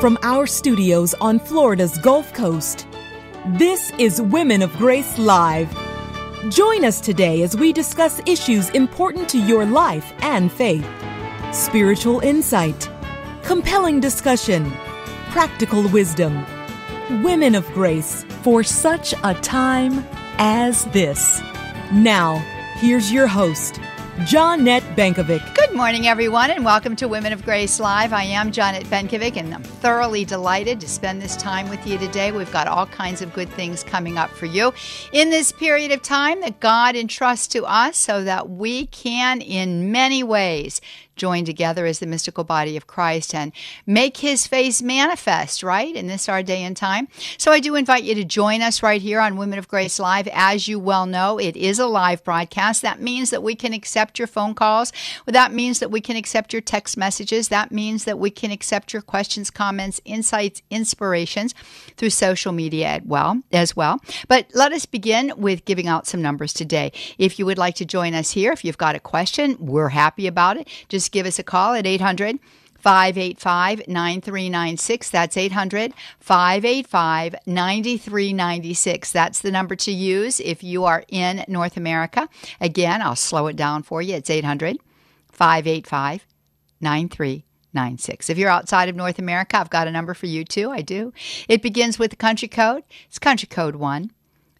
From our studios on Florida's Gulf Coast, this is Women of Grace Live. Join us today as we discuss issues important to your life and faith spiritual insight, compelling discussion, practical wisdom. Women of Grace for such a time as this. Now, here's your host, Johnnette Benkovic. Morning, everyone, and welcome to Women of Grace Live. I am Johnnette Benkovic, and I'm thoroughly delighted to spend this time with you today. We've got all kinds of good things coming up for you in this period of time that God entrusts to us so that we can, in many ways, join together as the mystical body of Christ and make his face manifest, right, in this our day and time. So I do invite you to join us right here on Women of Grace Live. As you well know, it is a live broadcast. That means that we can accept your phone calls. That means that we can accept your text messages. That means that we can accept your questions, comments, insights, inspirations through social media as well, as well. But let us begin with giving out some numbers today. If you would like to join us here, if you've got a question, we're happy about it. Just give us a call at 800 585 9396. That's 800 585 9396. That's the number to use if you are in North America. Again, I'll slow it down for you. It's 800 585 9396. If you're outside of North America, I've got a number for you too. I do. It begins with the country code. It's country code 1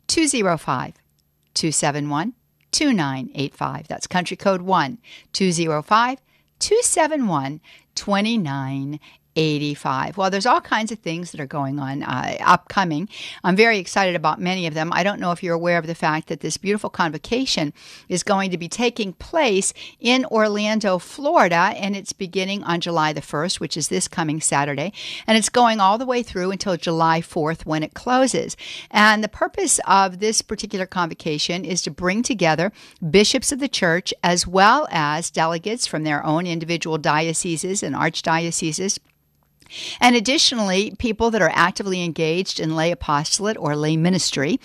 205 271 2985. That's country code 1 205 271 2985. Well, there's all kinds of things that are going on uh, upcoming. I'm very excited about many of them. I don't know if you're aware of the fact that this beautiful convocation is going to be taking place in Orlando, Florida, and it's beginning on July the 1st, which is this coming Saturday, and it's going all the way through until July 4th when it closes. And the purpose of this particular convocation is to bring together bishops of the church as well as delegates from their own individual dioceses and archdioceses and additionally, people that are actively engaged in lay apostolate or lay ministry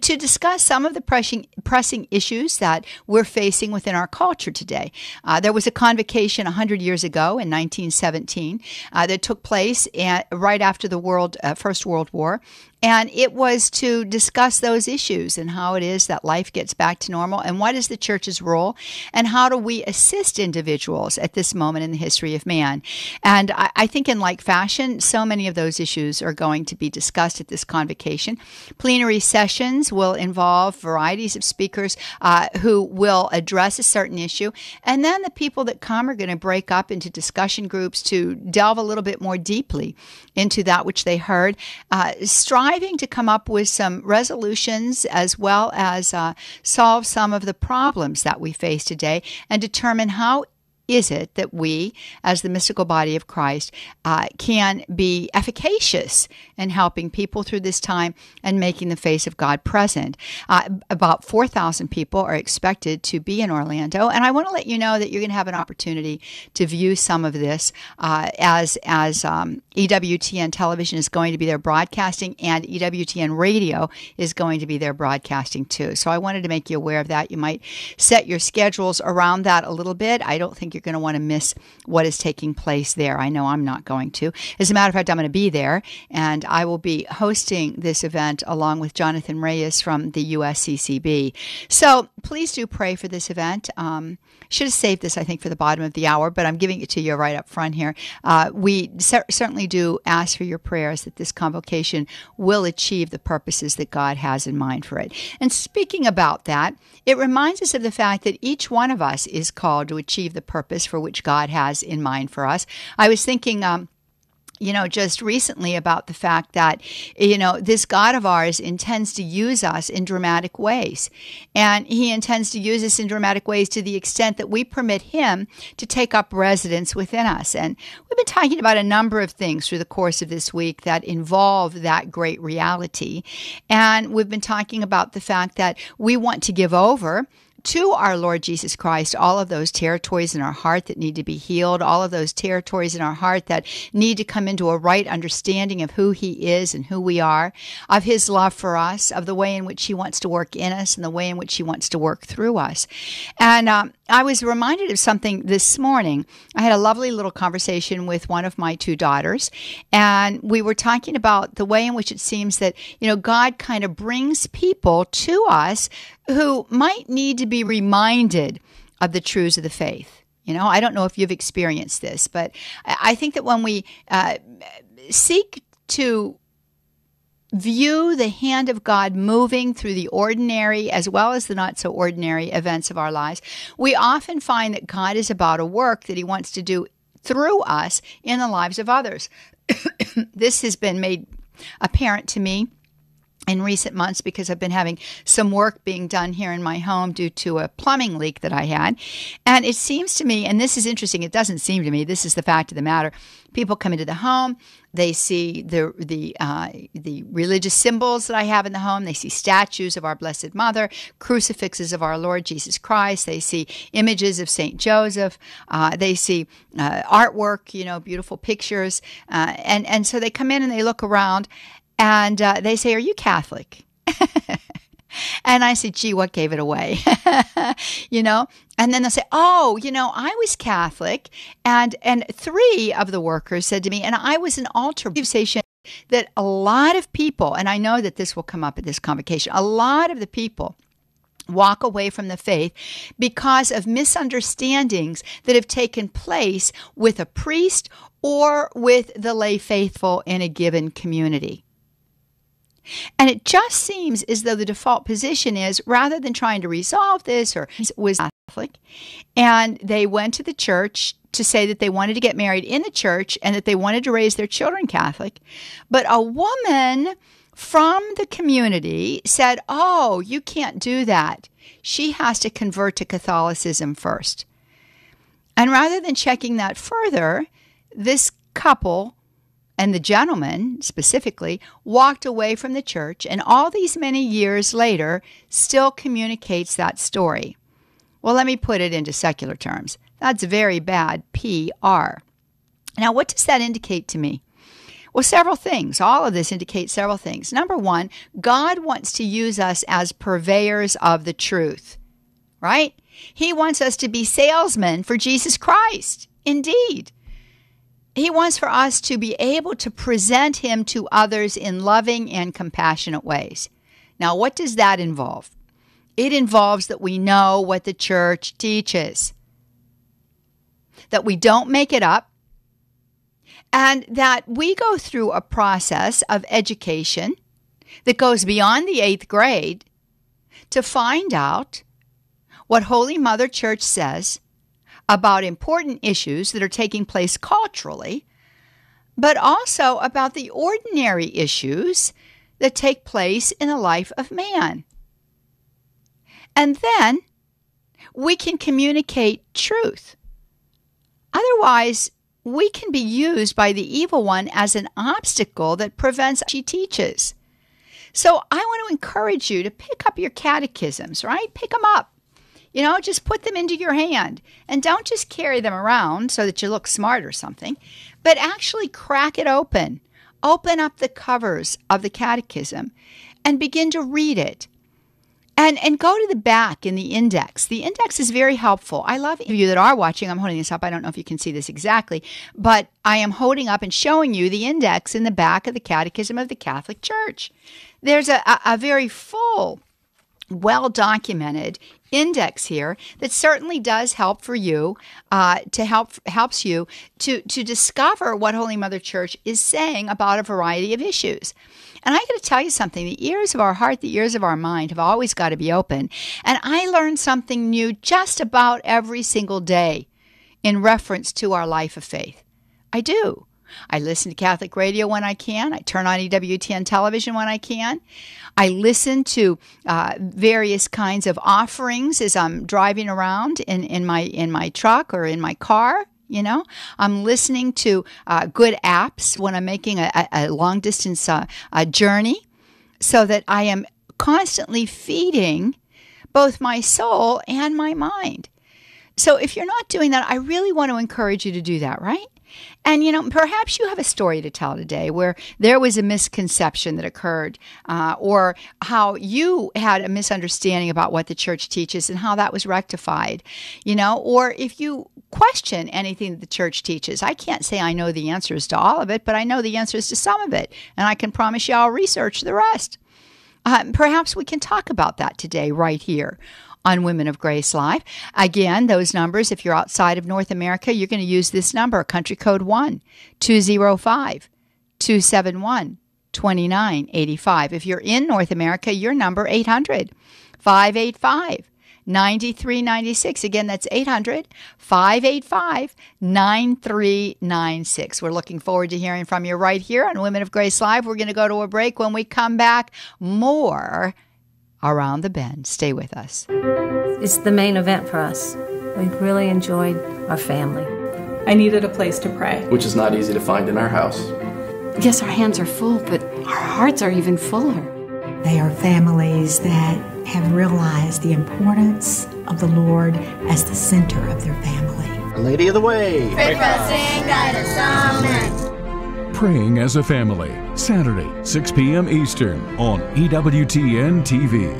to discuss some of the pressing, pressing issues that we're facing within our culture today. Uh, there was a convocation 100 years ago in 1917 uh, that took place at, right after the world, uh, First World War, and it was to discuss those issues and how it is that life gets back to normal and what is the church's role and how do we assist individuals at this moment in the history of man. And I, I think, in like fashion, so many of those issues are going to be discussed at this convocation. Plenary sessions will involve varieties of speakers uh, who will address a certain issue. And then the people that come are going to break up into discussion groups to delve a little bit more deeply into that which they heard. Uh, strive striving to come up with some resolutions as well as uh, solve some of the problems that we face today and determine how is it that we, as the mystical body of Christ, uh, can be efficacious in helping people through this time and making the face of God present? Uh, about 4,000 people are expected to be in Orlando, and I want to let you know that you're going to have an opportunity to view some of this uh, as as um, EWTN television is going to be there broadcasting, and EWTN radio is going to be there broadcasting too. So I wanted to make you aware of that. You might set your schedules around that a little bit. I don't think you're going to want to miss what is taking place there. I know I'm not going to. As a matter of fact, I'm going to be there, and I will be hosting this event along with Jonathan Reyes from the USCCB. So please do pray for this event. Um, should have saved this, I think, for the bottom of the hour, but I'm giving it to you right up front here. Uh, we cer- certainly do ask for your prayers that this convocation will achieve the purposes that God has in mind for it. And speaking about that, it reminds us of the fact that each one of us is called to achieve the purpose for which God has in mind for us. I was thinking, um, you know, just recently about the fact that, you know, this God of ours intends to use us in dramatic ways. And he intends to use us in dramatic ways to the extent that we permit him to take up residence within us. And we've been talking about a number of things through the course of this week that involve that great reality. And we've been talking about the fact that we want to give over to our Lord Jesus Christ all of those territories in our heart that need to be healed, all of those territories in our heart that need to come into a right understanding of who He is and who we are, of His love for us, of the way in which He wants to work in us and the way in which He wants to work through us. And um, I was reminded of something this morning. I had a lovely little conversation with one of my two daughters, and we were talking about the way in which it seems that, you know, God kind of brings people to us who might need to be reminded of the truths of the faith. You know, I don't know if you've experienced this, but I think that when we uh, seek to view the hand of God moving through the ordinary as well as the not so ordinary events of our lives, we often find that God is about a work that He wants to do through us in the lives of others. this has been made apparent to me in recent months because I've been having some work being done here in my home due to a plumbing leak that I had. And it seems to me, and this is interesting, it doesn't seem to me, this is the fact of the matter. People come into the home, they see the the uh, the religious symbols that I have in the home. They see statues of our Blessed Mother, crucifixes of our Lord Jesus Christ. They see images of Saint Joseph. Uh, they see uh, artwork, you know, beautiful pictures, uh, and and so they come in and they look around, and uh, they say, Are you Catholic? and I say, Gee, what gave it away? you know? And then they'll say, Oh, you know, I was Catholic. And, and three of the workers said to me, And I was an altar station that a lot of people, and I know that this will come up at this convocation, a lot of the people walk away from the faith because of misunderstandings that have taken place with a priest or with the lay faithful in a given community. And it just seems as though the default position is rather than trying to resolve this or was Catholic, and they went to the church to say that they wanted to get married in the church and that they wanted to raise their children Catholic. But a woman from the community said, Oh, you can't do that. She has to convert to Catholicism first. And rather than checking that further, this couple and the gentleman specifically walked away from the church and all these many years later still communicates that story. Well, let me put it into secular terms. That's very bad PR. Now, what does that indicate to me? Well, several things. All of this indicates several things. Number one, God wants to use us as purveyors of the truth, right? He wants us to be salesmen for Jesus Christ. Indeed. He wants for us to be able to present Him to others in loving and compassionate ways. Now, what does that involve? It involves that we know what the church teaches, that we don't make it up, and that we go through a process of education that goes beyond the eighth grade to find out what Holy Mother Church says about important issues that are taking place culturally, but also about the ordinary issues that take place in the life of man. And then we can communicate truth. Otherwise, we can be used by the evil one as an obstacle that prevents she teaches. So I want to encourage you to pick up your catechisms, right? Pick them up. You know, just put them into your hand and don't just carry them around so that you look smart or something, but actually crack it open. Open up the covers of the catechism and begin to read it. And, and go to the back in the index. The index is very helpful. I love you that are watching. I'm holding this up. I don't know if you can see this exactly, but I am holding up and showing you the index in the back of the Catechism of the Catholic Church. There's a, a, a very full well documented index here that certainly does help for you uh, to help helps you to to discover what Holy Mother Church is saying about a variety of issues. And I got to tell you something: the ears of our heart, the ears of our mind, have always got to be open. And I learn something new just about every single day in reference to our life of faith. I do. I listen to Catholic radio when I can. I turn on EWTN television when I can. I listen to uh, various kinds of offerings as I'm driving around in, in my in my truck or in my car. You know, I'm listening to uh, good apps when I'm making a, a long distance uh, a journey, so that I am constantly feeding both my soul and my mind. So if you're not doing that, I really want to encourage you to do that, right? And, you know, perhaps you have a story to tell today where there was a misconception that occurred, uh, or how you had a misunderstanding about what the church teaches and how that was rectified, you know, or if you question anything that the church teaches. I can't say I know the answers to all of it, but I know the answers to some of it. And I can promise you I'll research the rest. Uh, perhaps we can talk about that today, right here on Women of Grace Live. Again, those numbers, if you're outside of North America, you're going to use this number, country code 1 205 271 2985. If you're in North America, your number 800 585 9396. Again, that's 800 585 9396. We're looking forward to hearing from you right here on Women of Grace Live. We're going to go to a break. When we come back, more around the bend. Stay with us. It's the main event for us. We really enjoyed our family. I needed a place to pray, which is not easy to find in our house. Yes, our hands are full, but our hearts are even fuller. They are families that have realized the importance of the Lord as the center of their family. A lady of the way. Praying as a Family, Saturday, 6 p.m. Eastern on EWTN TV.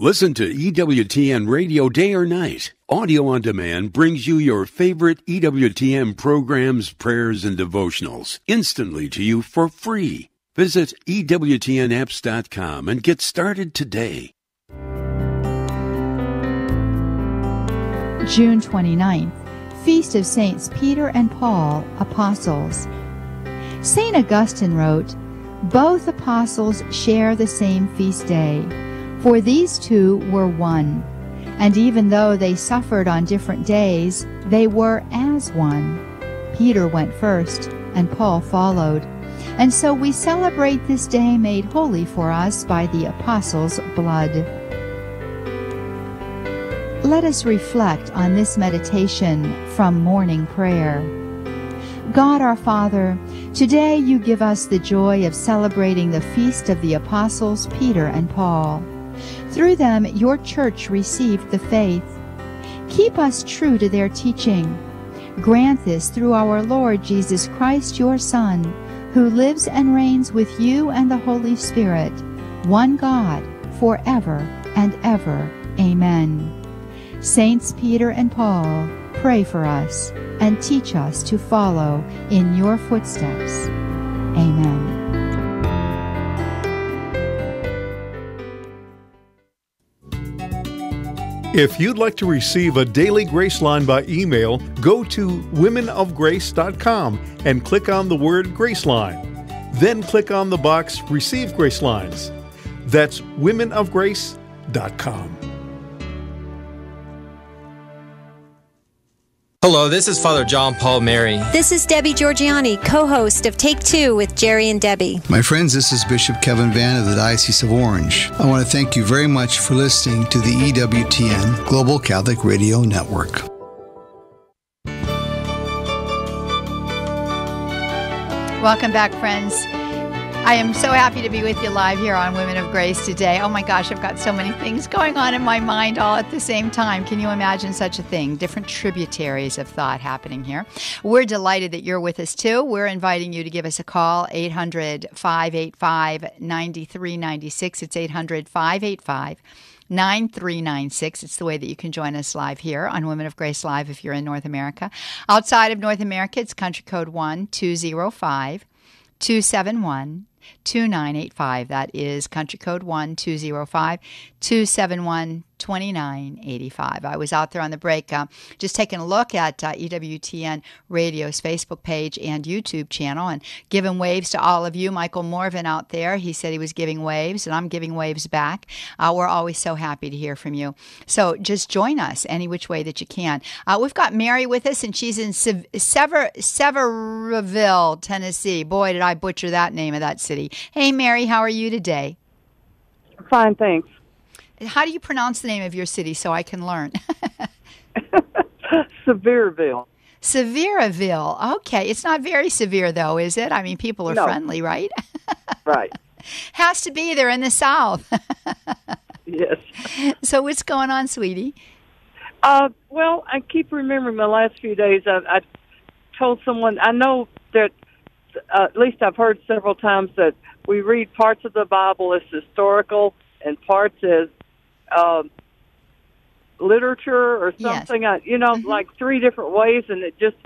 Listen to EWTN Radio day or night. Audio on demand brings you your favorite EWTN programs, prayers, and devotionals instantly to you for free. Visit EWTNapps.com and get started today. June 29th, Feast of Saints Peter and Paul, Apostles. St. Augustine wrote, Both apostles share the same feast day, for these two were one. And even though they suffered on different days, they were as one. Peter went first, and Paul followed. And so we celebrate this day made holy for us by the Apostles' blood. Let us reflect on this meditation from morning prayer. God our Father, today you give us the joy of celebrating the feast of the Apostles Peter and Paul. Through them, your church received the faith. Keep us true to their teaching. Grant this through our Lord Jesus Christ, your Son who lives and reigns with you and the Holy Spirit, one God, forever and ever. Amen. Saints Peter and Paul, pray for us and teach us to follow in your footsteps. Amen. If you'd like to receive a daily grace line by email, go to womenofgrace.com and click on the word Grace line. Then click on the box Receive Grace Lines. That's womenofgrace.com. Hello, this is Father John Paul Mary. This is Debbie Georgianni, co host of Take Two with Jerry and Debbie. My friends, this is Bishop Kevin Vann of the Diocese of Orange. I want to thank you very much for listening to the EWTN Global Catholic Radio Network. Welcome back, friends. I am so happy to be with you live here on Women of Grace today. Oh my gosh, I've got so many things going on in my mind all at the same time. Can you imagine such a thing? Different tributaries of thought happening here. We're delighted that you're with us too. We're inviting you to give us a call 800 585 9396. It's 800 585 9396. It's the way that you can join us live here on Women of Grace Live if you're in North America. Outside of North America, it's country code 1205 271 2985. That is country code 1205 271 2985. I was out there on the break uh, just taking a look at uh, EWTN Radio's Facebook page and YouTube channel and giving waves to all of you. Michael Morvan out there, he said he was giving waves, and I'm giving waves back. Uh, we're always so happy to hear from you. So just join us any which way that you can. Uh, we've got Mary with us, and she's in Sever- Sevierville, Tennessee. Boy, did I butcher that name of that city. Hey, Mary, how are you today? Fine, thanks. How do you pronounce the name of your city so I can learn? Sevierville. Sevierville. Okay. It's not very severe, though, is it? I mean, people are no. friendly, right? right. Has to be. They're in the South. yes. So, what's going on, sweetie? Uh, well, I keep remembering my last few days. I, I told someone I know that uh, at least I've heard several times that we read parts of the Bible as historical and parts as um, literature or something. Yes. I, you know, like three different ways, and it just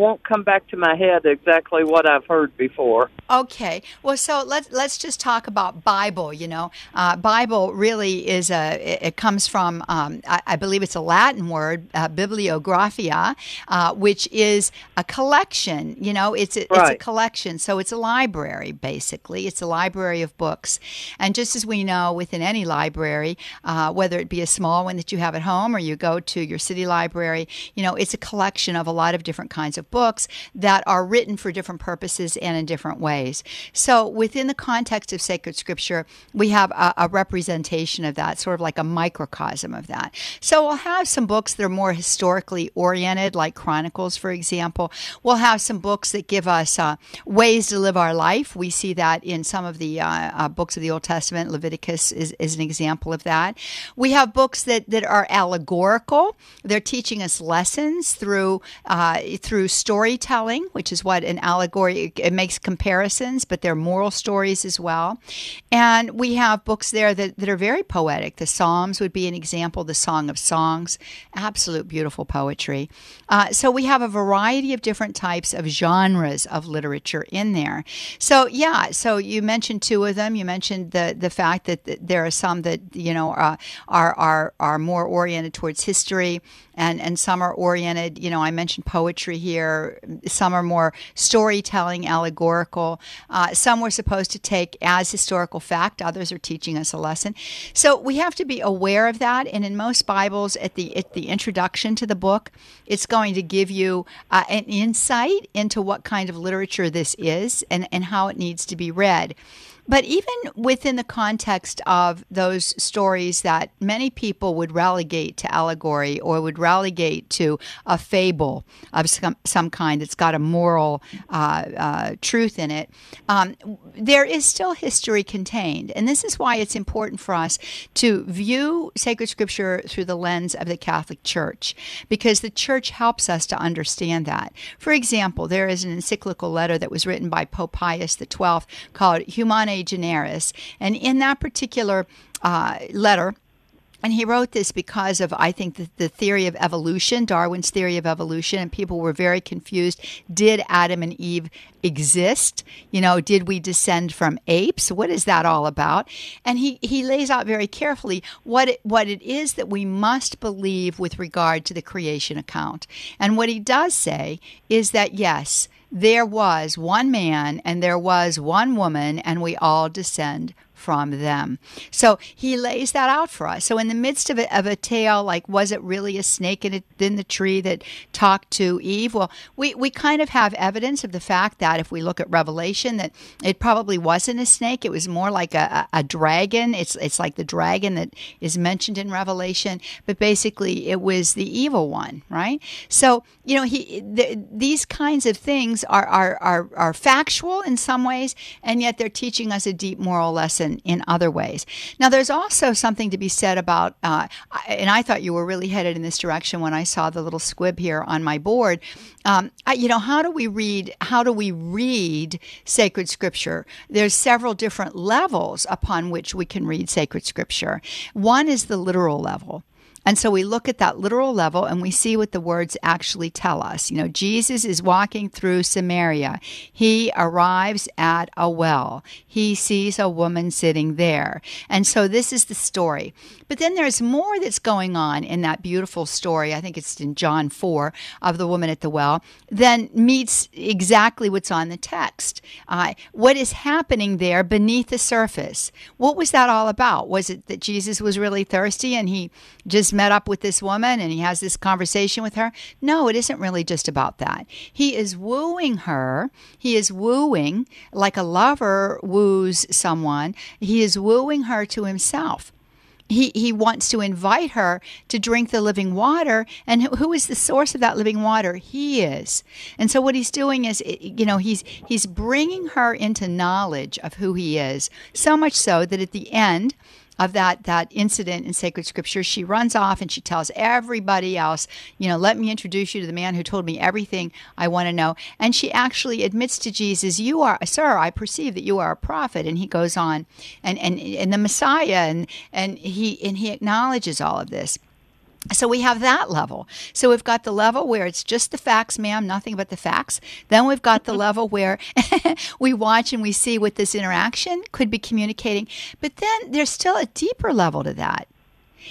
won't come back to my head exactly what I've heard before. Okay, well, so let's let's just talk about Bible. You know, uh, Bible really is a. It, it comes from, um, I, I believe it's a Latin word, uh, bibliographia, uh, which is a collection. You know, it's a, it's a collection, so it's a library basically. It's a library of books, and just as we know within any library, uh, whether it be a small one that you have at home or you go to your city library, you know, it's a collection of a lot of different kinds of books that are written for different purposes and in different ways. So, within the context of sacred scripture, we have a, a representation of that, sort of like a microcosm of that. So, we'll have some books that are more historically oriented, like Chronicles, for example. We'll have some books that give us uh, ways to live our life. We see that in some of the uh, uh, books of the Old Testament. Leviticus is, is an example of that. We have books that, that are allegorical. They're teaching us lessons through uh, through storytelling, which is what an allegory it, makes comparisons, but they're moral stories as well. And we have books there that, that are very poetic. The Psalms would be an example. The Song of Songs, absolute beautiful poetry. Uh, so we have a variety of different types of genres of literature in there. So yeah, so you mentioned two of them. You mentioned the the fact that th- there are some that you know uh, are are are more oriented towards history, and and some are oriented. You know, I mentioned poetry here. Some are more storytelling, allegorical. Uh, some we're supposed to take as historical fact. Others are teaching us a lesson. So we have to be aware of that. And in most Bibles, at the at the introduction to the book, it's going to give you uh, an insight into what kind of literature this is and, and how it needs to be read. But even within the context of those stories that many people would relegate to allegory or would relegate to a fable of some, some kind that's got a moral uh, uh, truth in it, um, there is still history contained. And this is why it's important for us to view sacred scripture through the lens of the Catholic Church, because the church helps us to understand that. For example, there is an encyclical letter that was written by Pope Pius XII called Humani Generis. And in that particular uh, letter, and he wrote this because of, I think, the, the theory of evolution, Darwin's theory of evolution, and people were very confused. Did Adam and Eve exist? You know, did we descend from apes? What is that all about? And he, he lays out very carefully what it, what it is that we must believe with regard to the creation account. And what he does say is that, yes, there was one man and there was one woman, and we all descend from them. So he lays that out for us. So in the midst of a, of a tale, like was it really a snake in, a, in the tree that talked to Eve? Well, we, we kind of have evidence of the fact that if we look at Revelation, that it probably wasn't a snake. It was more like a, a, a dragon. It's it's like the dragon that is mentioned in Revelation, but basically it was the evil one, right? So you know he the, these kinds of things are, are are are factual in some ways, and yet they're teaching us a deep moral lesson in other ways. Now, there's also something to be said about, uh, and I thought you were really headed in this direction when I saw the little squib here on my board. Um, I, you know, how do we read? How do we read sacred scripture? There's several different levels upon which we can read sacred scripture. One is the literal level. And so we look at that literal level and we see what the words actually tell us. You know, Jesus is walking through Samaria. He arrives at a well. He sees a woman sitting there. And so this is the story. But then there's more that's going on in that beautiful story. I think it's in John 4 of the woman at the well, than meets exactly what's on the text. Uh, what is happening there beneath the surface? What was that all about? Was it that Jesus was really thirsty and he just met up with this woman and he has this conversation with her? No, it isn't really just about that. He is wooing her. He is wooing like a lover woos someone. He is wooing her to himself he, he wants to invite her to drink the living water. And who, is the source of that living water? He is. And so what he's doing is, you know, he's he's bringing her into knowledge of who he is. So much so that at the end, of that that incident in sacred scripture, she runs off and she tells everybody else, you know, let me introduce you to the man who told me everything I want to know. And she actually admits to Jesus, "You are, sir, I perceive that you are a prophet." And he goes on, and and and the Messiah, and and he and he acknowledges all of this. So we have that level. So we've got the level where it's just the facts, ma'am, nothing but the facts. Then we've got the level where we watch and we see what this interaction could be communicating. But then there's still a deeper level to that.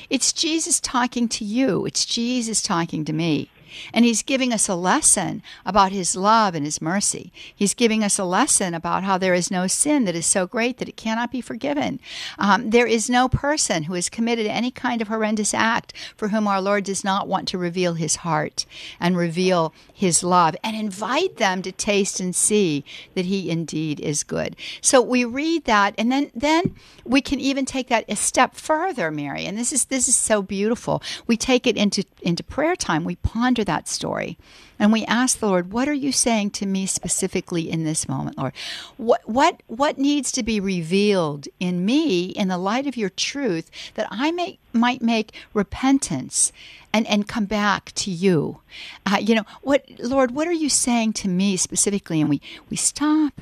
It's Jesus talking to you, it's Jesus talking to me. And he's giving us a lesson about his love and his mercy. He's giving us a lesson about how there is no sin that is so great that it cannot be forgiven. Um, there is no person who has committed any kind of horrendous act for whom our Lord does not want to reveal his heart and reveal his love and invite them to taste and see that he indeed is good. So we read that and then then we can even take that a step further, Mary. And this is this is so beautiful. We take it into into prayer time. We ponder that story. And we ask the Lord, what are you saying to me specifically in this moment, Lord? What what what needs to be revealed in me in the light of your truth that I may might make repentance and and come back to you? Uh, you know what, Lord? What are you saying to me specifically? And we we stop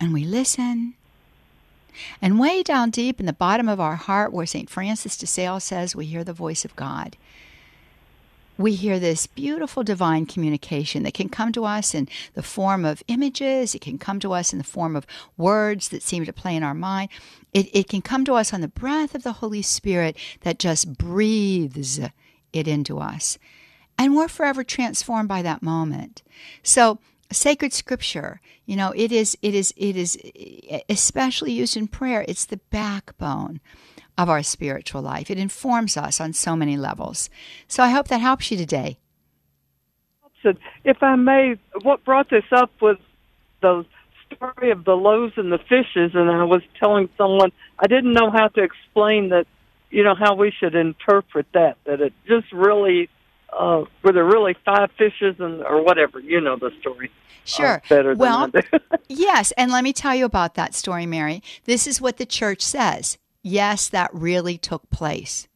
and we listen. And way down deep in the bottom of our heart, where St. Francis de Sales says, we hear the voice of God we hear this beautiful divine communication that can come to us in the form of images. It can come to us in the form of words that seem to play in our mind. It, it can come to us on the breath of the Holy Spirit that just breathes it into us. And we're forever transformed by that moment. So, sacred scripture you know it is it is it is especially used in prayer it's the backbone of our spiritual life. It informs us on so many levels. So I hope that helps you today. If I may, what brought this up was the story of the loaves and the fishes, and I was telling someone I didn't know how to explain that, you know, how we should interpret that. That it just really, uh, were there really five fishes and or whatever? You know the story. Sure. Uh, better well, yes, and let me tell you about that story, Mary. This is what the church says yes, that really took place.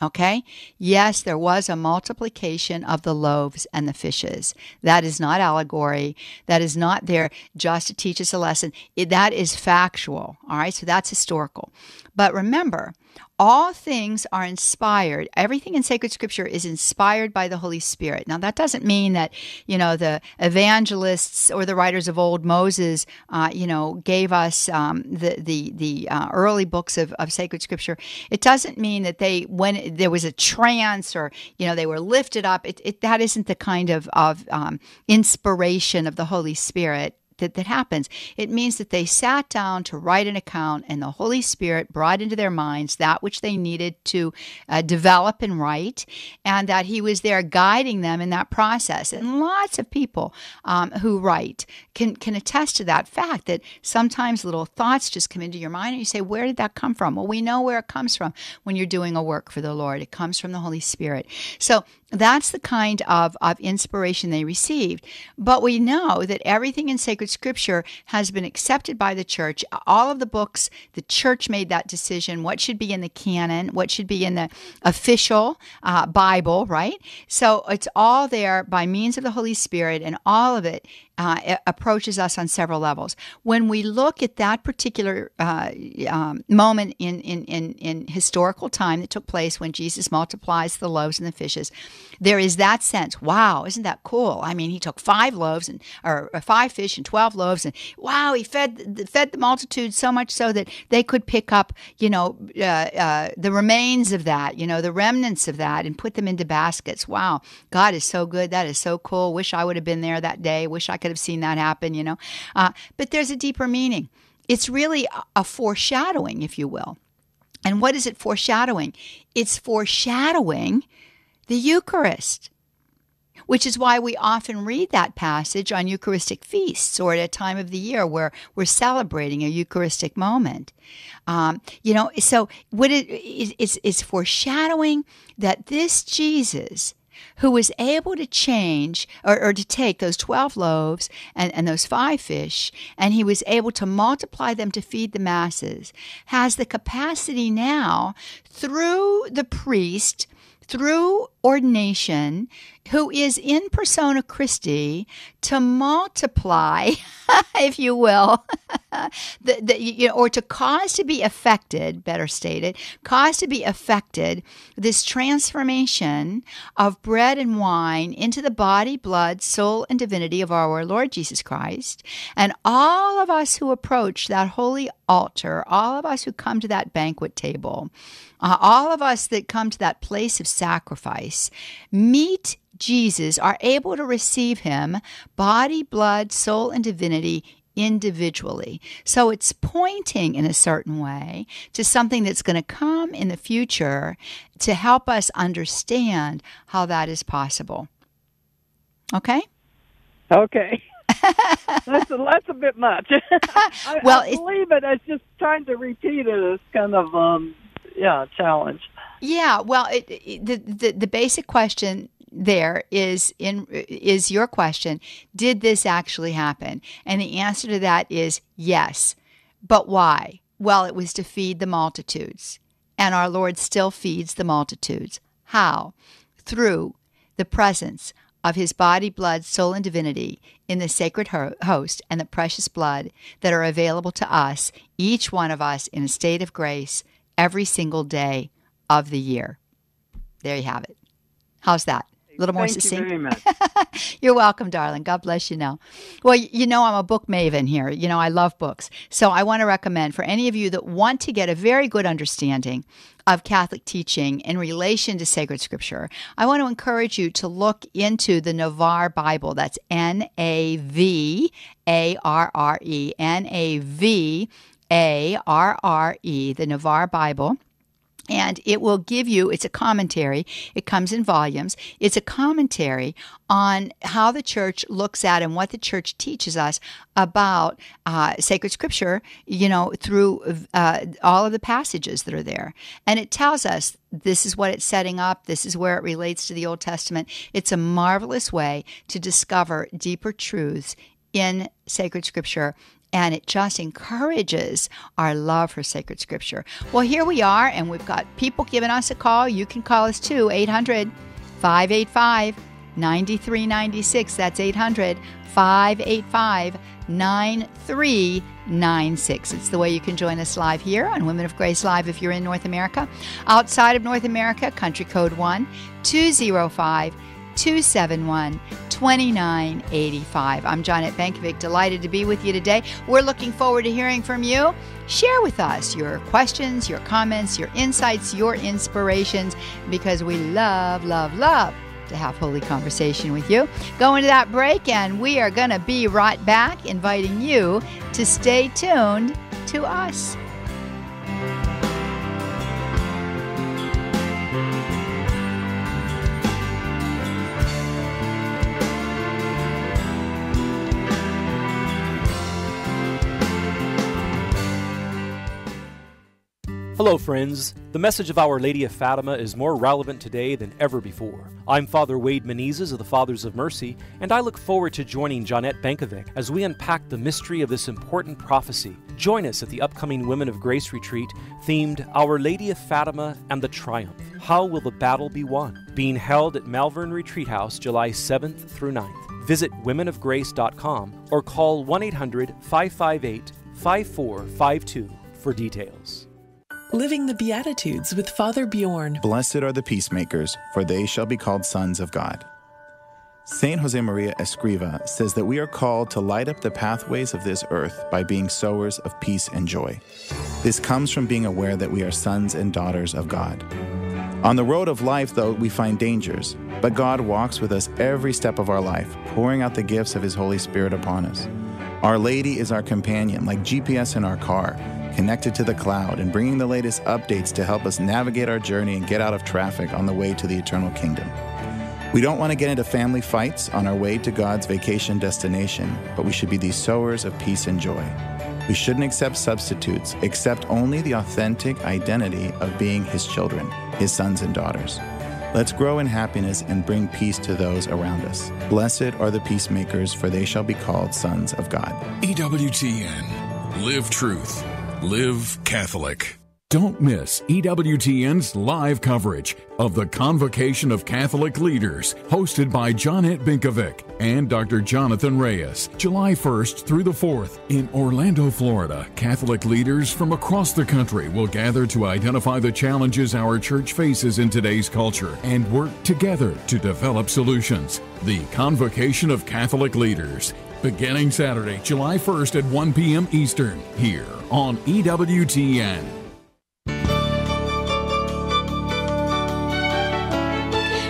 Okay? Yes, there was a multiplication of the loaves and the fishes. That is not allegory. That is not there just to teach us a lesson. It, that is factual. All right? So that's historical. But remember, all things are inspired. Everything in sacred scripture is inspired by the Holy Spirit. Now, that doesn't mean that, you know, the evangelists or the writers of old Moses, uh, you know, gave us um, the, the, the uh, early books of, of sacred scripture. It doesn't mean that they, when there was a trance or, you know, they were lifted up, it, it that isn't the kind of, of um, inspiration of the Holy Spirit that, that happens. It means that they sat down to write an account, and the Holy Spirit brought into their minds that which they needed to uh, develop and write, and that He was there guiding them in that process. And lots of people um, who write can, can attest to that fact that sometimes little thoughts just come into your mind, and you say, Where did that come from? Well, we know where it comes from when you're doing a work for the Lord. It comes from the Holy Spirit. So that's the kind of, of inspiration they received. But we know that everything in sacred scripture has been accepted by the church. All of the books, the church made that decision what should be in the canon, what should be in the official uh, Bible, right? So it's all there by means of the Holy Spirit, and all of it uh, approaches us on several levels. When we look at that particular uh, um, moment in, in, in, in, historical time that took place when Jesus multiplies the loaves and the fishes, there is that sense, wow, isn't that cool? I mean, he took five loaves and or, five fish and 12 loaves and wow, he fed, fed the multitude so much so that they could pick up, you know, uh, uh, the remains of that, you know, the remnants of that and put them into baskets. Wow, God is so good. That is so cool. Wish I would have been there that day. Wish I could could have seen that happen, you know. Uh, but there's a deeper meaning. It's really a, foreshadowing, if you will. And what is it foreshadowing? It's foreshadowing the Eucharist, which is why we often read that passage on Eucharistic feasts or at a time of the year where we're celebrating a Eucharistic moment. Um, you know, so what it is, it's, it's foreshadowing that this Jesus who was able to change or, or to take those 12 loaves and, and those five fish, and he was able to multiply them to feed the masses, has the capacity now through the priest through ordination, who is in persona Christi, to multiply, if you will, the, the, you know, or to cause to be affected, better stated, cause to be affected this transformation of bread and wine into the body, blood, soul, and divinity of our Lord Jesus Christ. And all of us who approach that holy altar, all of us who come to that banquet table, uh, all of us that come to that place of sacrifice meet Jesus, are able to receive him, body, blood, soul, and divinity individually. So it's pointing in a certain way to something that's going to come in the future to help us understand how that is possible. Okay? Okay. that's, a, that's a bit much. I, well, I believe it. It's just trying to repeat it, it is kind of um, yeah, challenge. Yeah, well, it, it, the, the the basic question there is in is your question, did this actually happen? And the answer to that is yes. But why? Well, it was to feed the multitudes. And our Lord still feeds the multitudes. How? Through the presence of his body, blood, soul, and divinity in the sacred host and the precious blood that are available to us, each one of us in a state of grace every single day of the year. There you have it. How's that? A little more Thank succinct. You very. You're welcome, darling. God bless you now. Well, you know, I'm a book maven here. You know, I love books. So I want to recommend for any of you that want to get a very good understanding of Catholic teaching in relation to sacred scripture, I want to encourage you to look into the Navarre Bible. That's N A V A R R E. N A V A R R E, the Navarre Bible and it will give you it's a commentary. It comes in volumes. It's a commentary on how the church looks at and what the church teaches us about uh, sacred scripture you know through uh, all of the passages that are there. And it tells us this is what it's setting up. This is where it relates to the old testament. It's a marvelous way to discover deeper truths in sacred scripture and it just encourages our love for sacred scripture. Well, here we are, and we've got people giving us a call. You can call us too, 800 585 9396. That's 800 585 9396. It's the way you can join us live here on Women of Grace Live if you're in North America. Outside of North America, country code 1 205 271 2985. I'm Johnnette Benkovic, delighted to be with you today. We're looking forward to hearing from you. Share with us your questions, your comments, your insights, your inspirations, because we love, love, love to have holy conversation with you. Go into that break, and we are going to be right back, inviting you to stay tuned to us. Hello, friends. The message of Our Lady of Fatima is more relevant today than ever before. I'm Father Wade Menezes of the Fathers of Mercy, and I look forward to joining Johnnette Benkovic as we unpack the mystery of this important prophecy. Join us at the upcoming Women of Grace retreat themed Our Lady of Fatima and the Triumph. How will the battle be won? Being held at Malvern Retreat House July 7th through 9th. Visit womenofgrace.com or call 1 800 558 5452 for details. Living the Beatitudes with Father Bjorn. Blessed are the peacemakers, for they shall be called sons of God. Saint Josemaria Escriva says that we are called to light up the pathways of this earth by being sowers of peace and joy. This comes from being aware that we are sons and daughters of God. On the road of life, though, we find dangers, but God walks with us every step of our life, pouring out the gifts of His Holy Spirit upon us. Our Lady is our companion, like GPS in our car connected to the cloud and bringing the latest updates to help us navigate our journey and get out of traffic on the way to the eternal kingdom. We don't want to get into family fights on our way to God's vacation destination, but we should be these sowers of peace and joy. We shouldn't accept substitutes, accept only the authentic identity of being His children, His sons and daughters. Let's grow in happiness and bring peace to those around us. Blessed are the peacemakers, for they shall be called sons of God. EWTN. Live truth. Live Catholic. Don't miss EWTN's live coverage of the Convocation of Catholic Leaders, hosted by Johnnette Benkovic and Dr. Jonathan Reyes, July 1st through the 4th in Orlando, Florida. Catholic leaders from across the country will gather to identify the challenges our church faces in today's culture and work together to develop solutions. The Convocation of Catholic Leaders, beginning Saturday, July 1st at 1 p.m. Eastern, here on EWTN.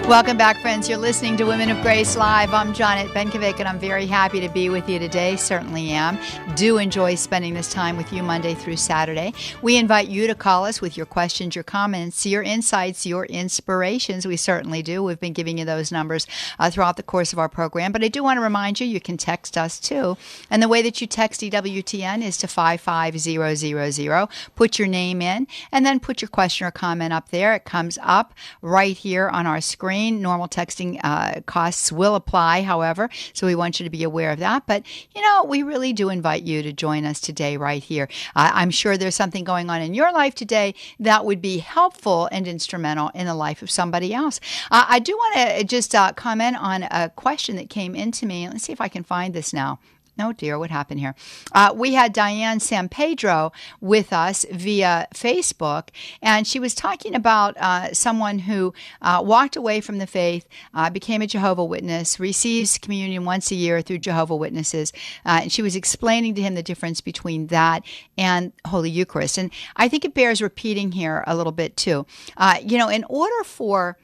Welcome back, friends. You're listening to Women of Grace Live. I'm Johnnette Benkovic, and I'm very happy to be with you today. Certainly am. Do enjoy spending this time with you Monday through Saturday. We invite you to call us with your questions, your comments, your insights, your inspirations. We certainly do. We've been giving you those numbers uh, throughout the course of our program. But I do want to remind you, you can text us too. And the way that you text EWTN is to 55000. Put your name in, and then put your question or comment up there. It comes up right here on our screen. Normal texting uh, costs will apply, however, so we want you to be aware of that. But, you know, we really do invite you to join us today, right here. Uh, I'm sure there's something going on in your life today that would be helpful and instrumental in the life of somebody else. Uh, I do want to just uh, comment on a question that came into me. Let's see if I can find this now. Oh dear, what happened here? Uh, we had Diane San Pedro with us via Facebook, and she was talking about uh, someone who uh, walked away from the faith, uh, became a Jehovah Witness, receives communion once a year through Jehovah Witnesses, uh, and she was explaining to him the difference between that and Holy Eucharist. And I think it bears repeating here a little bit too. Uh, you know, in order for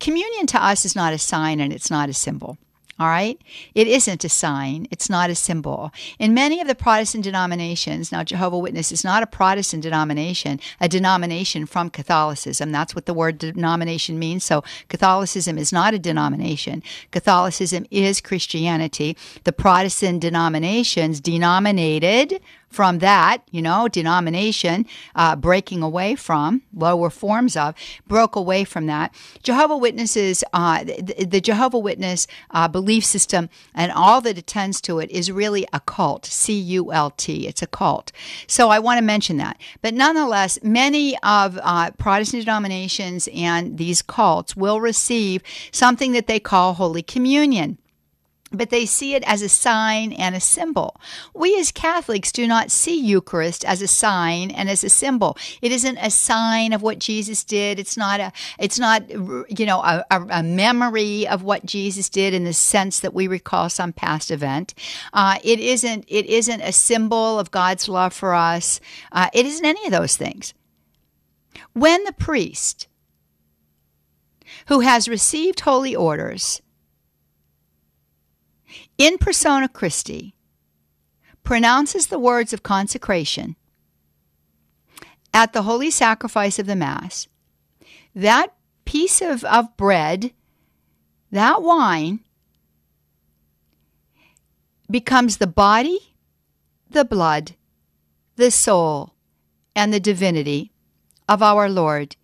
communion to us is not a sign and it's not a symbol. All right? It isn't a sign, it's not a symbol. In many of the Protestant denominations, now Jehovah Witness is not a Protestant denomination, a denomination from Catholicism. That's what the word denomination means. So Catholicism is not a denomination. Catholicism is Christianity. The Protestant denominations denominated from that, you know, denomination, uh, breaking away from, lower forms of, broke away from that. Jehovah Witnesses, uh, the, the, Jehovah Witness uh, belief system and all that attends to it is really a cult, C U L T. It's a cult. So I want to mention that. But nonetheless, many of uh, Protestant denominations and these cults will receive something that they call Holy Communion but they see it as a sign and a symbol. We as Catholics do not see Eucharist as a sign and as a symbol. It isn't a sign of what Jesus did. It's not a, it's not, you know, a, a memory of what Jesus did in the sense that we recall some past event. Uh, it isn't, it isn't a symbol of God's love for us. Uh, it isn't any of those things. When the priest who has received holy orders in persona Christi, pronounces the words of consecration at the holy sacrifice of the Mass, that piece of, of bread, that wine, becomes the body, the blood, the soul, and the divinity of our Lord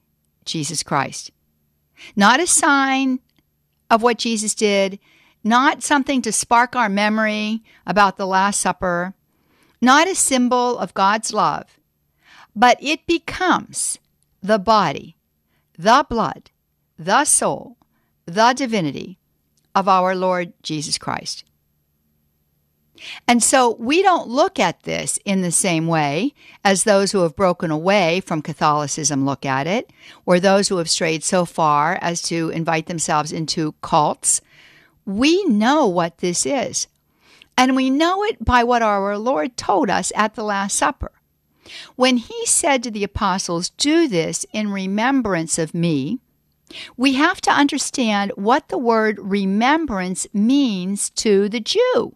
Jesus Christ. Not a sign of what Jesus did, not something to spark our memory about the Last Supper, not a symbol of God's love, but it becomes the body, the blood, the soul, the divinity of our Lord Jesus Christ. And so we don't look at this in the same way as those who have broken away from Catholicism look at it, or those who have strayed so far as to invite themselves into cults we know what this is. And we know it by what our Lord told us at the Last Supper. When he said to the apostles, Do this in remembrance of me, we have to understand what the word remembrance means to the Jew.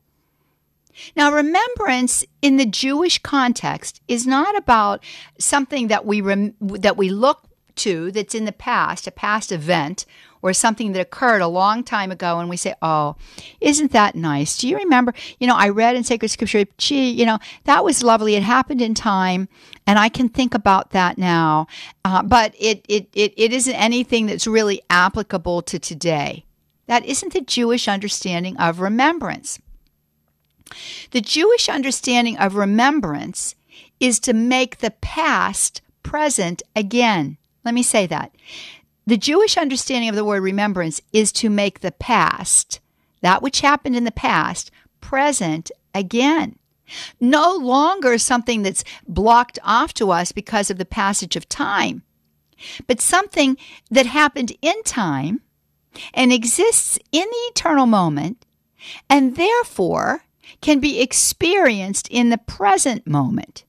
Now, remembrance in the Jewish context is not about something that we rem- that we look to that's in the past, a past event, or something that occurred a long time ago and we say, oh, isn't that nice? Do you remember? You know, I read in sacred scripture, gee, you know, that was lovely. It happened in time and I can think about that now. Uh, but it, it, it, it isn't anything that's really applicable to today. That isn't the Jewish understanding of remembrance. The Jewish understanding of remembrance is to make the past present again. Let me say that. The Jewish understanding of the word remembrance is to make the past, that which happened in the past, present again. No longer something that's blocked off to us because of the passage of time, but something that happened in time and exists in the eternal moment and therefore can be experienced in the present moment.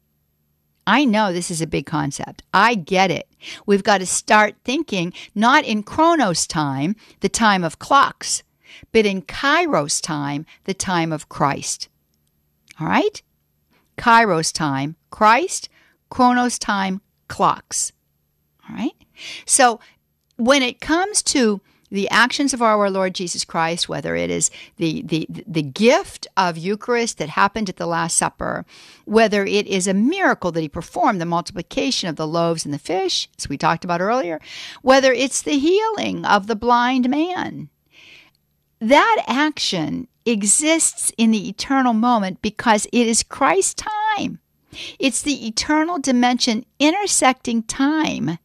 I know this is a big concept. I get it. We've got to start thinking not in Chronos time, the time of clocks, but in Kairos time, the time of Christ. All right? Kairos time, Christ, Chronos time, clocks. All right? So when it comes to the actions of our Lord Jesus Christ, whether it is the, the, the gift of Eucharist that happened at the Last Supper, whether it is a miracle that he performed, the multiplication of the loaves and the fish, as we talked about earlier, whether it's the healing of the blind man, that action exists in the eternal moment because it is Christ's time. It's the eternal dimension intersecting time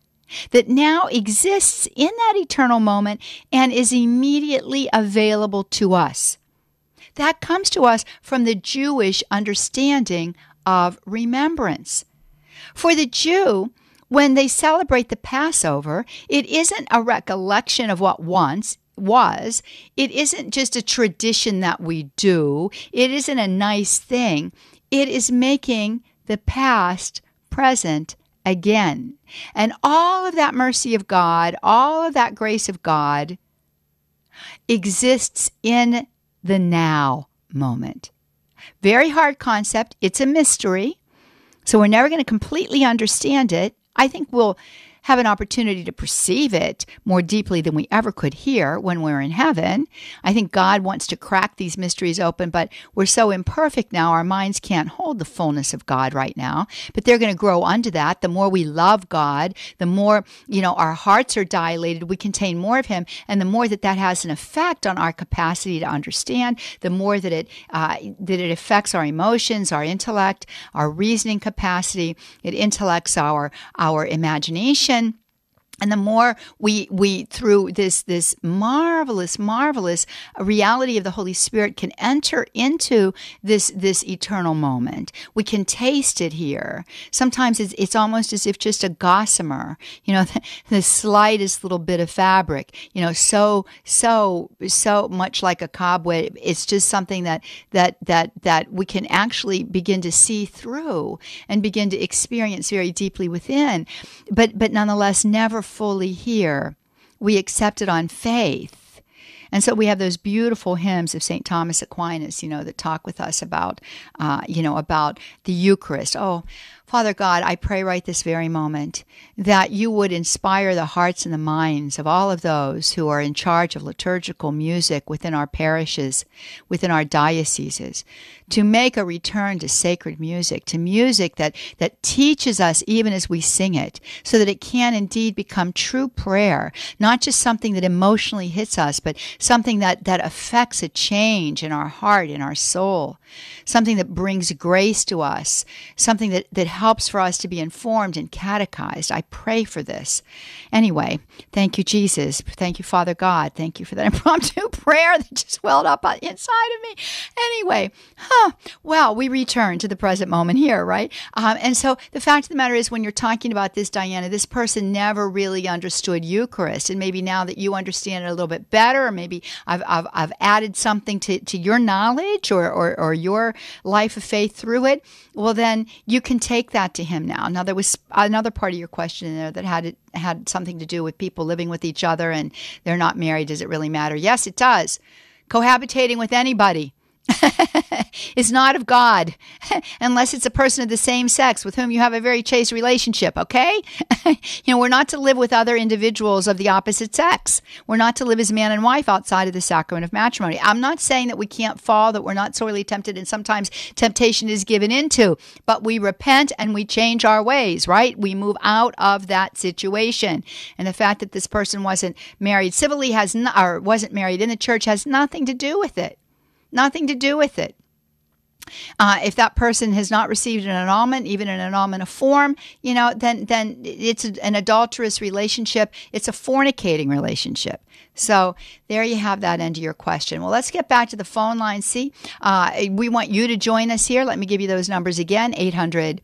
that now exists in that eternal moment and is immediately available to us. That comes to us from the Jewish understanding of remembrance. For the Jew, when they celebrate the Passover, it isn't a recollection of what once was. It isn't just a tradition that we do. It isn't a nice thing. It is making the past present again. And all of that mercy of God, all of that grace of God exists in the now moment. Very hard concept. It's a mystery. So we're never going to completely understand it. I think we'll have an opportunity to perceive it more deeply than we ever could here when we're in heaven. I think God wants to crack these mysteries open, but we're so imperfect now, our minds can't hold the fullness of God right now. But they're going to grow unto that. The more we love God, the more, you know, our hearts are dilated, we contain more of Him, and the more that that has an effect on our capacity to understand, the more that it, uh, that it affects our emotions, our intellect, our reasoning capacity, it intellects our, our imagination then and the more we we through this this marvelous marvelous reality of the holy spirit can enter into this this eternal moment. We can taste it here. Sometimes it's, it's almost as if just a gossamer you know the, the slightest little bit of fabric you know so so so much like a cobweb. It's just something that that that that we can actually begin to see through and begin to experience very deeply within. But but nonetheless never fully here. We accept it on faith. And so we have those beautiful hymns of St. Thomas Aquinas, you know, that talk with us about, uh, you know, about the Eucharist. Oh, Father God, I pray right this very moment that you would inspire the hearts and the minds of all of those who are in charge of liturgical music within our parishes, within our dioceses, to make a return to sacred music, to music that, that teaches us even as we sing it, so that it can indeed become true prayer, not just something that emotionally hits us, but something that, that affects a change in our heart, in our soul, something that brings grace to us, something that, that helps for us to be informed and catechized. I pray for this. Anyway, thank you, Jesus. Thank you, Father God. Thank you for that impromptu prayer that just welled up inside of me. Anyway, huh, well, we return to the present moment here, right? Um, and so the fact of the matter is, when you're talking about this, Diana, this person never really understood Eucharist. And maybe now that you understand it a little bit better, or maybe I've, I've, I've added something to, to your knowledge or, or, or your life of faith through it, well, then you can take that to him now. Now, there was another part of your question in there that had had something to do with people living with each other and they're not married. Does it really matter? Yes, it does. Cohabitating with anybody is not of God unless it's a person of the same sex with whom you have a very chaste relationship, okay? you know, we're not to live with other individuals of the opposite sex. We're not to live as man and wife outside of the sacrament of matrimony. I'm not saying that we can't fall, that we're not sorely tempted, and sometimes temptation is given into, but we repent and we change our ways, right? We move out of that situation. And the fact that this person wasn't married civilly has or wasn't married in the church has nothing to do with it. Nothing to do with it. Uh, if that person has not received an annulment, even an annulment of form, you know, then then it's an adulterous relationship. It's a fornicating relationship. So there you have that end of your question. Well, let's get back to the phone line. See, uh, we want you to join us here. Let me give you those numbers again: 800-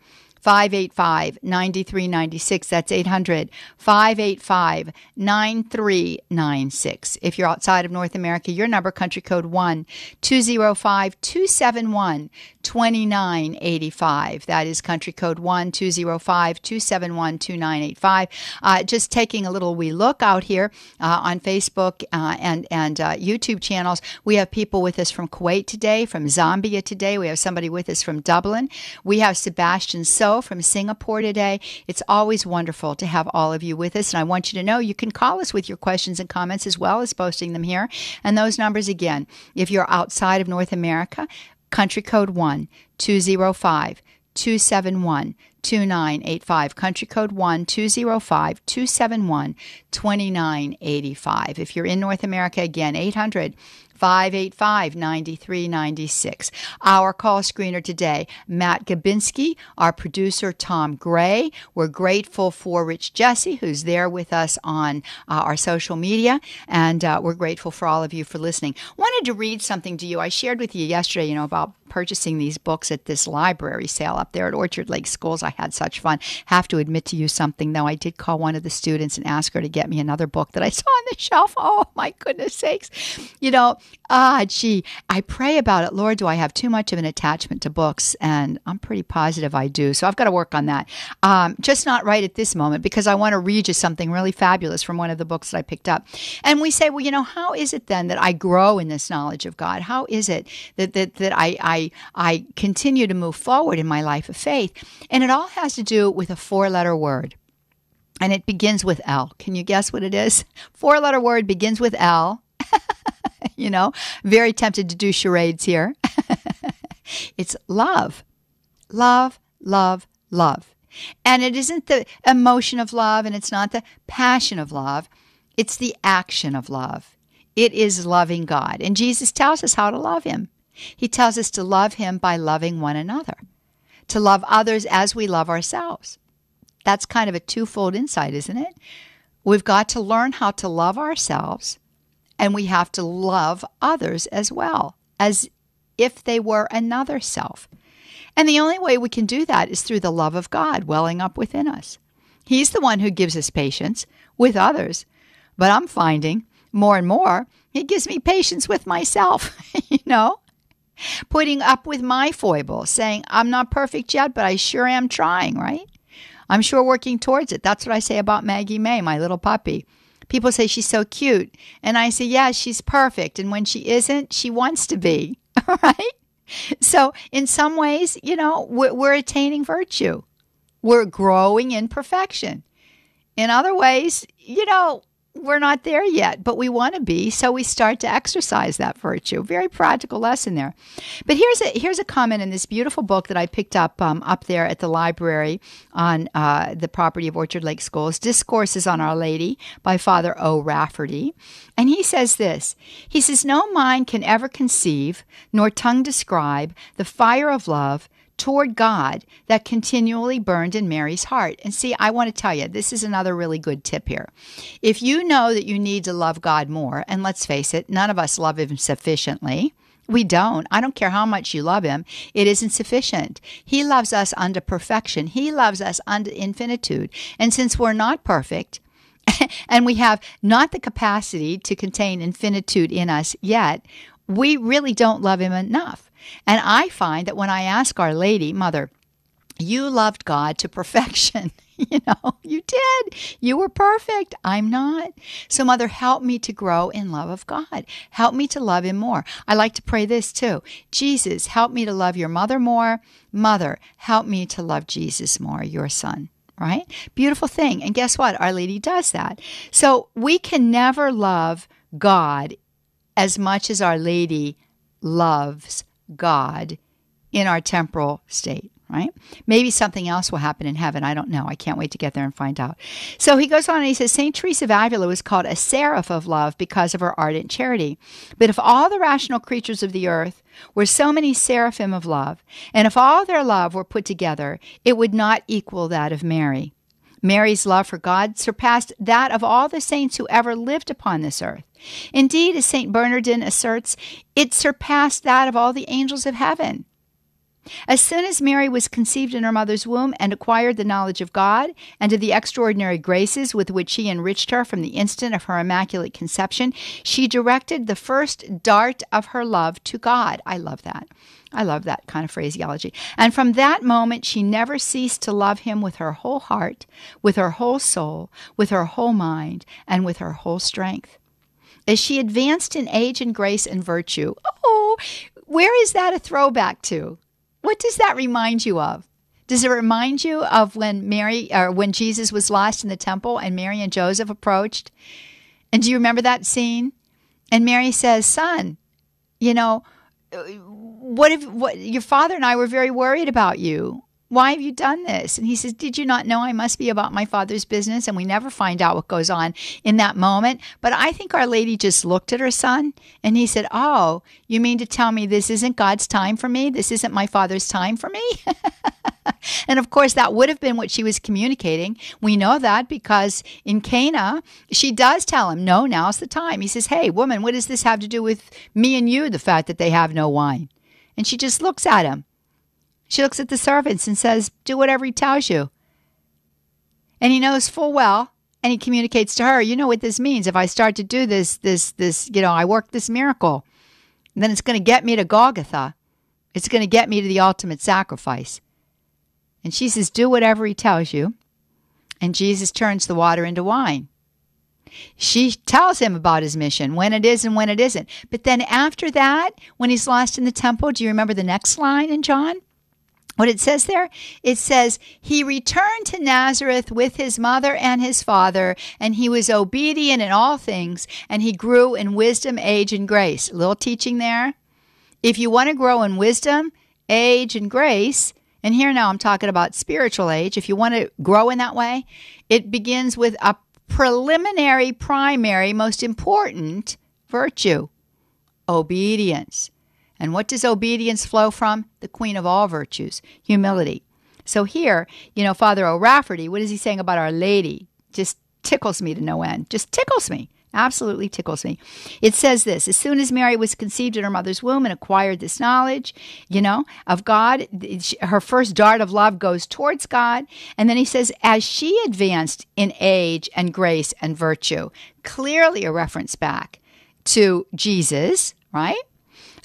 585 9396. That's 800 585 9396. If you're outside of North America, your number, country code 1 205 271 2985. That is country code 1 205 271 2985. Uh, just taking a little wee look out here uh, on Facebook uh, and, and uh, YouTube channels. We have people with us from Kuwait today, from Zambia today. We have somebody with us from Dublin. We have Sebastian So from Singapore today. It's always wonderful to have all of you with us. And I want you to know you can call us with your questions and comments as well as posting them here. And those numbers again, if you're outside of North America, country code 1 205 271 2985. Country code 1 205 271 2985. If you're in North America, again, 800 585 9396. Our call screener today, Matt Gabinski, our producer, Tom Gray. We're grateful for Rich Jesse, who's there with us on uh, our social media, and uh, we're grateful for all of you for listening. Wanted to read something to you. I shared with you yesterday, you know, about purchasing these books at this library sale up there at Orchard Lake Schools. I had such fun. Have to admit to you something, though. I did call one of the students and ask her to get me another book that I saw on the shelf. Oh, my goodness sakes. You know, ah, gee, I pray about it. Lord, do I have too much of an attachment to books? And I'm pretty positive I do. So I've got to work on that. Um, just not right at this moment because I want to read you something really fabulous from one of the books that I picked up. And we say, well, you know, how is it then that I grow in this knowledge of God? How is it that, that, that I, I, I continue to move forward in my life of faith? And it all has to do with a four letter word and it begins with L. Can you guess what it is? Four letter word begins with L. you know, very tempted to do charades here. it's love. Love, love, love. And it isn't the emotion of love and it's not the passion of love, it's the action of love. It is loving God. And Jesus tells us how to love Him. He tells us to love Him by loving one another, to love others as we love ourselves. That's kind of a twofold insight, isn't it? We've got to learn how to love ourselves and we have to love others as well, as if they were another self. And the only way we can do that is through the love of God welling up within us. He's the one who gives us patience with others. But I'm finding more and more, He gives me patience with myself, you know? Putting up with my foibles, saying, I'm not perfect yet, but I sure am trying, right? I'm sure working towards it. That's what I say about Maggie May, my little puppy. People say she's so cute. And I say, yeah, she's perfect. And when she isn't, she wants to be, right? So, in some ways, you know, we're, we're attaining virtue, we're growing in perfection. In other ways, you know, we're not there yet, but we want to be, so we start to exercise that virtue. Very practical lesson there. But here's a here's a comment in this beautiful book that I picked up um, up there at the library on uh, the property of Orchard Lake Schools. Discourses on Our Lady by Father O'Rafferty, and he says this. He says, "No mind can ever conceive, nor tongue describe the fire of love." Toward God that continually burned in Mary's heart. And see, I want to tell you, this is another really good tip here. If you know that you need to love God more, and let's face it, none of us love Him sufficiently. We don't. I don't care how much you love him. It isn't sufficient. He loves us unto perfection. He loves us unto infinitude. And since we're not perfect, and we have not the capacity to contain infinitude in us yet, we really don't love him enough. And I find that when I ask Our Lady, Mother, you loved God to perfection. you know, you did. You were perfect. I'm not. So, Mother, help me to grow in love of God. Help me to love Him more. I like to pray this too Jesus, help me to love your mother more. Mother, help me to love Jesus more, your son right? Beautiful thing. And guess what? Our Lady does that. So we can never love God as much as Our Lady loves God in our temporal state right? Maybe something else will happen in heaven. I don't know. I can't wait to get there and find out. So he goes on and he says St. Teresa of Avila was called a seraph of love because of her ardent charity. But if all the rational creatures of the earth were so many seraphim of love, and if all their love were put together, it would not equal that of Mary. Mary's love for God surpassed that of all the saints who ever lived upon this earth. Indeed, as St. Bernardin asserts, it surpassed that of all the angels of heaven. As soon as Mary was conceived in her mother's womb and acquired the knowledge of God and of the extraordinary graces with which He enriched her from the instant of her immaculate conception, she directed the first dart of her love to God. I love that. I love that kind of phraseology. And from that moment, she never ceased to love him with her whole heart, with her whole soul, with her whole mind, and with her whole strength. As she advanced in age and grace and virtue, oh, where is that a throwback to? What does that remind you of? Does it remind you of when Mary or when Jesus was lost in the temple and Mary and Joseph approached? And do you remember that scene? And Mary says, "Son, you know, what if what your father and I were very worried about you. Why have you done this? And he says, Did you not know I must be about my father's business? And we never find out what goes on in that moment. But I think Our Lady just looked at her son and he said, Oh, you mean to tell me this isn't God's time for me? This isn't my father's time for me? and of course, that would have been what she was communicating. We know that because in Cana, she does tell him, No, now's the time. He says, Hey, woman, what does this have to do with me and you, the fact that they have no wine? And she just looks at him. She looks at the servants and says, Do whatever he tells you. And he knows full well, and he communicates to her, You know what this means. If I start to do this, this, this, you know, I work this miracle, then it's going to get me to Golgotha. It's going to get me to the ultimate sacrifice. And she says, Do whatever he tells you. And Jesus turns the water into wine. She tells him about his mission, when it is and when it isn't. But then after that, when he's lost in the temple, do you remember the next line in John? What it says there? It says, He returned to Nazareth with his mother and his father, and he was obedient in all things, and he grew in wisdom, age, and grace. A little teaching there. If you want to grow in wisdom, age, and grace, and here now I'm talking about spiritual age, if you want to grow in that way, it begins with a preliminary, primary, most important virtue obedience. And what does obedience flow from? The queen of all virtues, humility. So here, you know, Father O'Rafferty, what is he saying about Our Lady? Just tickles me to no end. Just tickles me. Absolutely tickles me. It says this As soon as Mary was conceived in her mother's womb and acquired this knowledge, you know, of God, her first dart of love goes towards God. And then he says, as she advanced in age and grace and virtue, clearly a reference back to Jesus, right?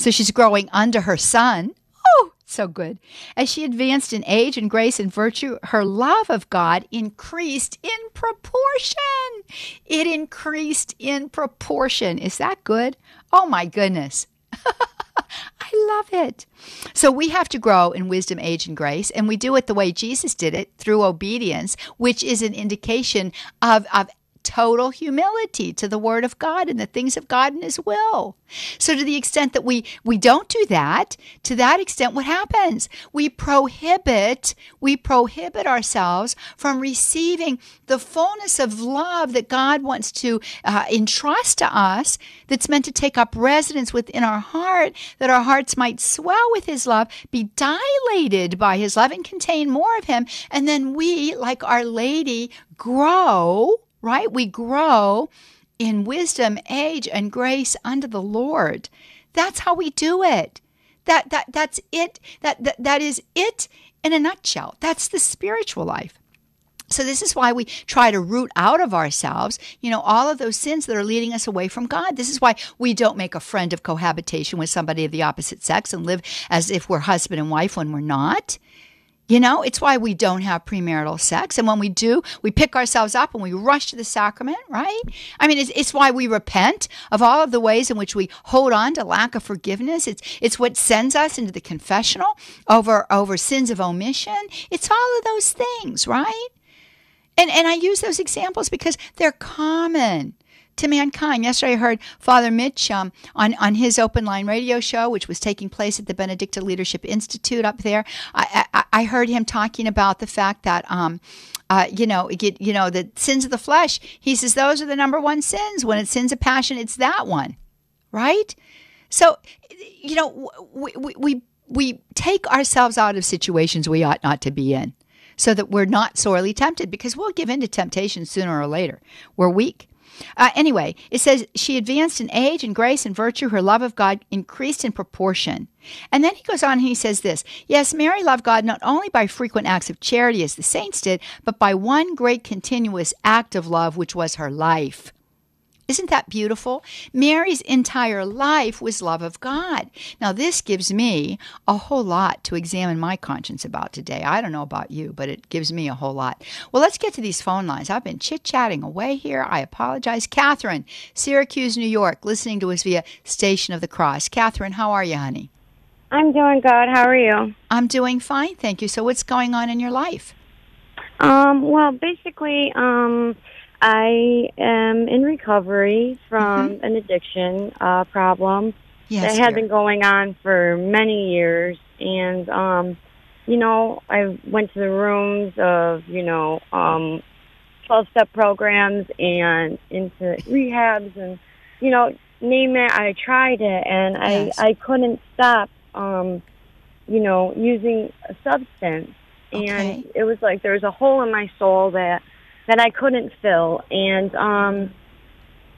So she's growing under her son. Oh, so good. As she advanced in age and grace and virtue, her love of God increased in proportion. It increased in proportion. Is that good? Oh my goodness. I love it. So we have to grow in wisdom, age, and grace, and we do it the way Jesus did it through obedience, which is an indication of, of total humility to the word of God and the things of God and his will. So to the extent that we we don't do that, to that extent what happens? We prohibit we prohibit ourselves from receiving the fullness of love that God wants to uh, entrust to us that's meant to take up residence within our heart that our hearts might swell with his love, be dilated by his love and contain more of him and then we like our lady grow right? We grow in wisdom, age, and grace under the Lord. That's how we do it. That that that's it. That that, that is it in a nutshell. That's the spiritual life. So this is why we try to root out of ourselves, you know, all of those sins that are leading us away from God. This is why we don't make a friend of cohabitation with somebody of the opposite sex and live as if we're husband and wife when we're not. You know, it's why we don't have premarital sex. And when we do, we pick ourselves up and we rush to the sacrament, right? I mean, it's, it's why we repent of all of the ways in which we hold on to lack of forgiveness. It's, it's what sends us into the confessional over, over sins of omission. It's all of those things, right? And, and I use those examples because they're common to mankind. Yesterday, I heard Father Mitch um, on on his open line radio show, which was taking place at the Benedicta Leadership Institute up there. I, I, I heard him talking about the fact that. Um, uh, you know, get, you know, the sins of the flesh. He says those are the number one sins. When it's sins of passion, it's that one, right? So, you know, we, we, we, we take ourselves out of situations we ought not to be in so that we're not sorely tempted because we'll give in to temptation sooner or later. We're weak. Uh, anyway, it says she advanced in age and grace and virtue. Her love of God increased in proportion. And then he goes on and he says this Yes, Mary loved God not only by frequent acts of charity as the saints did, but by one great continuous act of love, which was her life. Isn't that beautiful? Mary's entire life was love of God. Now, this gives me a whole lot to examine my conscience about today. I don't know about you, but it gives me a whole lot. Well, let's get to these phone lines. I've been chit chatting away here. I apologize. Catherine, Syracuse, New York, listening to us via Station of the Cross. Catherine, how are you, honey? I'm doing good. How are you? I'm doing fine, thank you. So, what's going on in your life? Um, well, basically, um, I am in recovery from Mm-hmm. an addiction uh, problem Yes, that had dear. been going on for many years. And, um, you know, I went to the rooms of, you know, um, 12 step programs and into rehabs and, you know, name it. I tried it and Yes. I, I couldn't stop, um, you know, using a substance. Okay. And it was like there was a hole in my soul that that I couldn't fill. And um,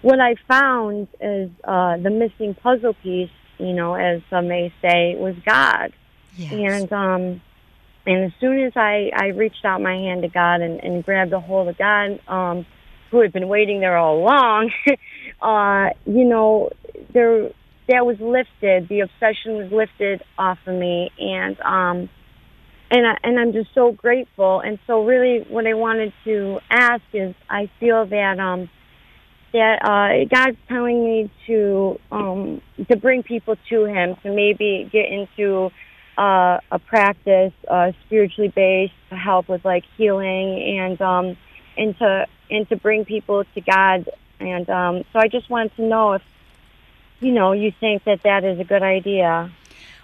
what I found is uh, the missing puzzle piece, you know, as some may say, was God. And um, and as soon as I I reached out my hand to God and, and grabbed a hold of God, um, who had been waiting there all along, uh, you know, there that was lifted. The obsession was lifted off of me, and um, and I, and I'm just so grateful. And so, really, what I wanted to ask is, I feel that um, that uh, God's telling me to um, to bring people to Him to maybe get into uh, a practice uh, spiritually based to help with like healing and um, and to and to bring people to God. And um, so, I just wanted to know if you know you think that that is a good idea.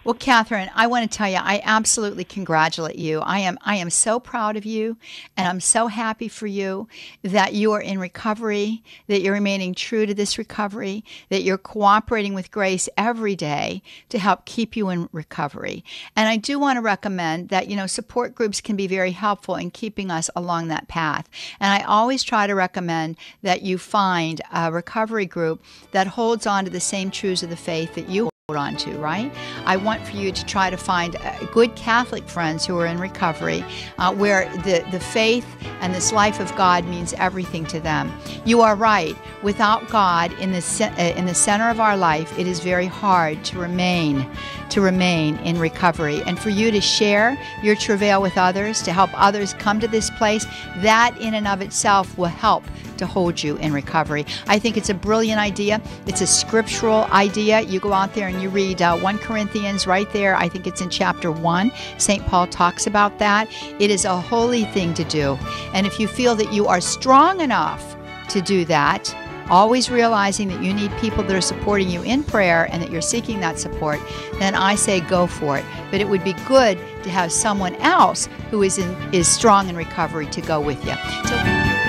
Well, Catherine, I want to tell you, I absolutely congratulate you. I am, I am so proud of you, and I'm so happy for you that you are in recovery, that you're remaining true to this recovery, that you're cooperating with Grace every day to help keep you in recovery. And I do want to recommend that you know support groups can be very helpful in keeping us along that path. And I always try to recommend that you find a recovery group that holds on to the same truths of the faith that you hold on to, right? I want for you to try to find uh, good Catholic friends who are in recovery, uh, where the, the faith and this life of God means everything to them. You are right. Without God in the uh, in the center of our life, it is very hard to remain to remain in recovery. And for you to share your travail with others, to help others come to this place, that in and of itself will help to hold you in recovery. I think it's a brilliant idea. It's a scriptural idea. You go out there and you read uh, 1 Corinthians right there. I think it's in chapter 1. St. Paul talks about that. It is a holy thing to do. And if you feel that you are strong enough to do that, always realizing that you need people that are supporting you in prayer and that you're seeking that support, then I say go for it. But it would be good to have someone else who is in is strong in recovery to go with you. So